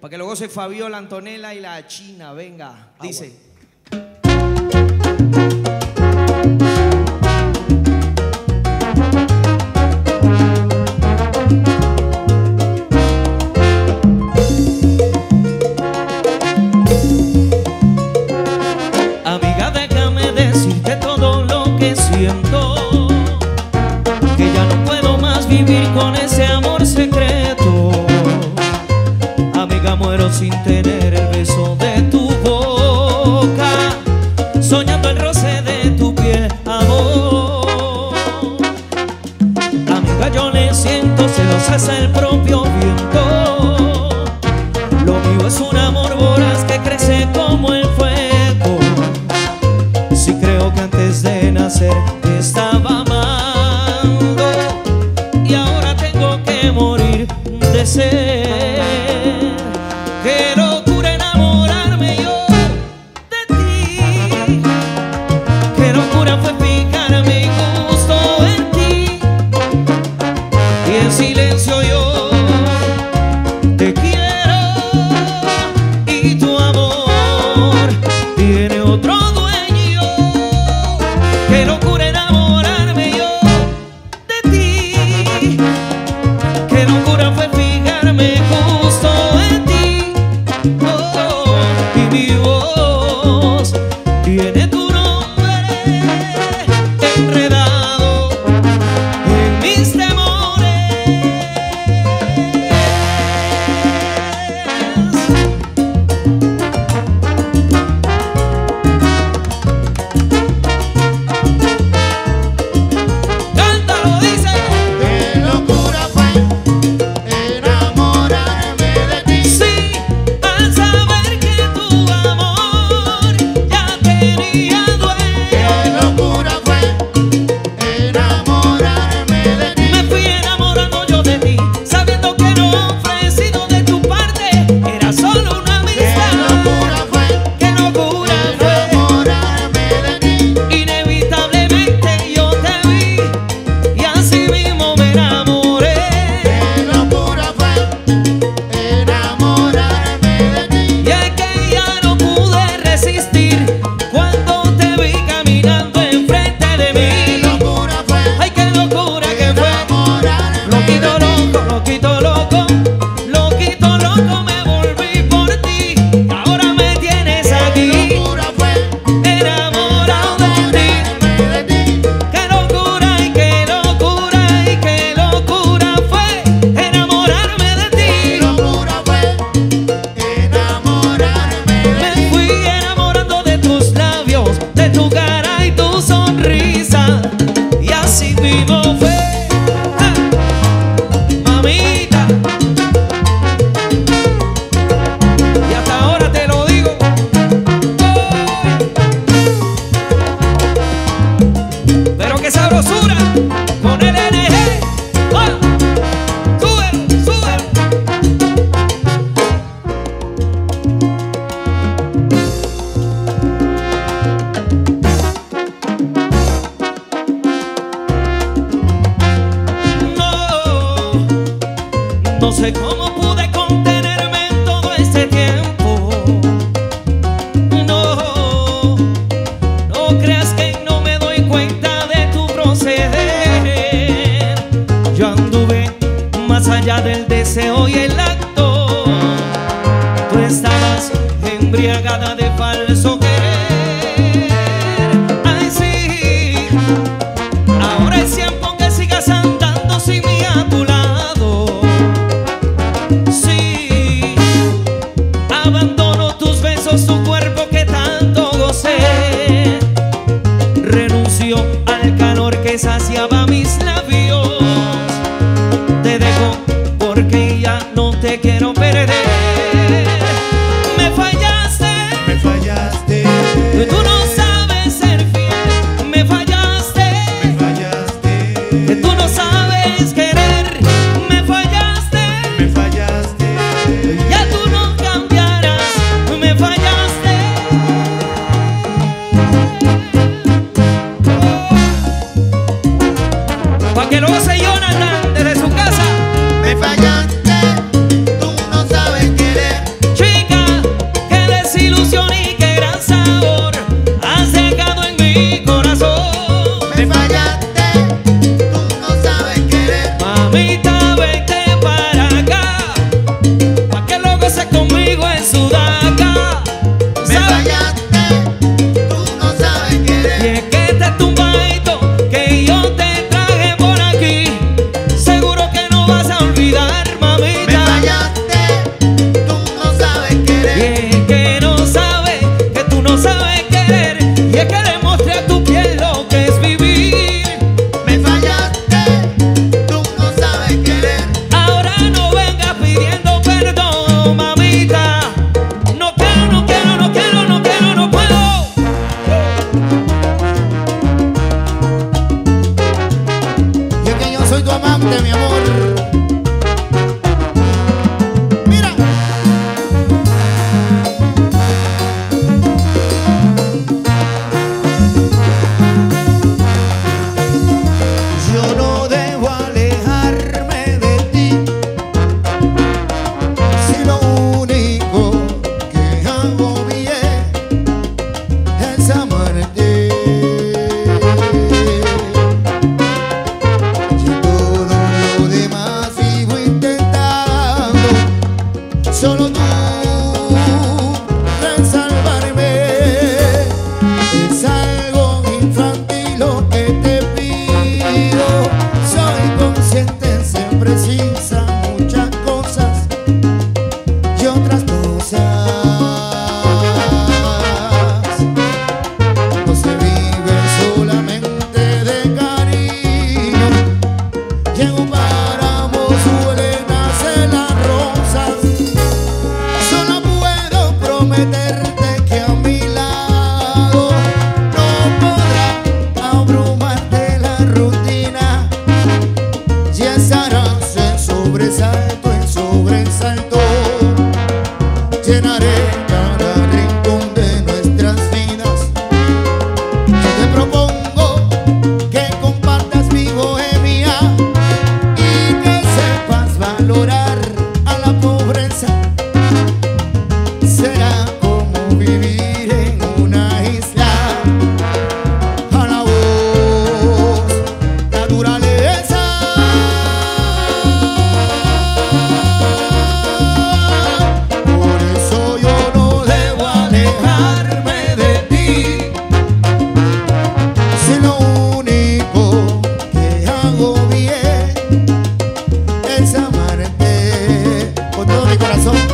Para que lo goce Fabiola, Antonella y la China. Venga, dice. el propio viento. Lo mío es un amor voraz que crece como el fuego. Si creo que antes de nacer estaba amando Y ahora tengo que morir de sed. mamita. que no me doy cuenta de tu proceder. Yo anduve más allá del deseo y el acto. Tú estabas embriagada de paz. meter corazón.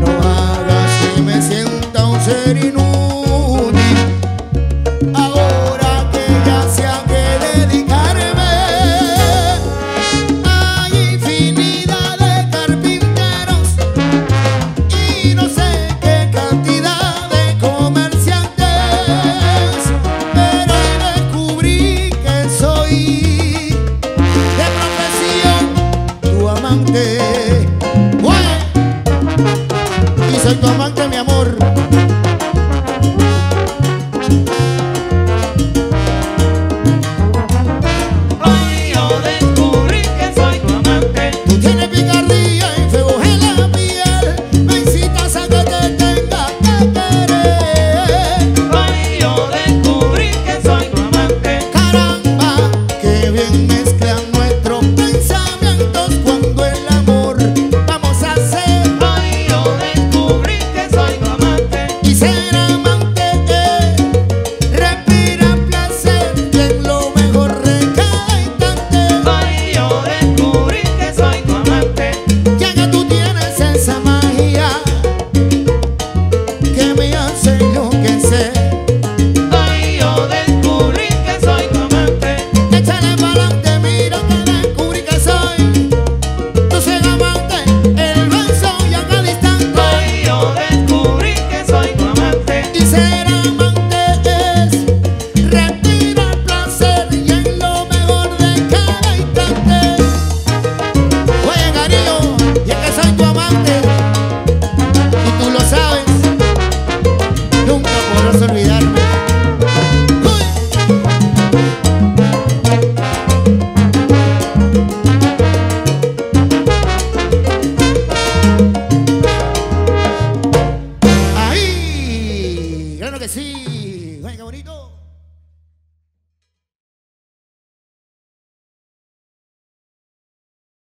No hagas que me sienta un ser inútil.